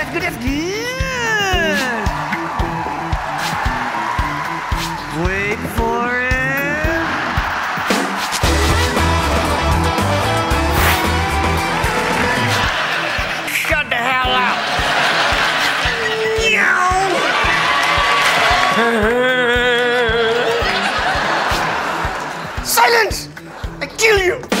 That's good. That's good. Wait for it. Shut the hell up. Silence! I kill you!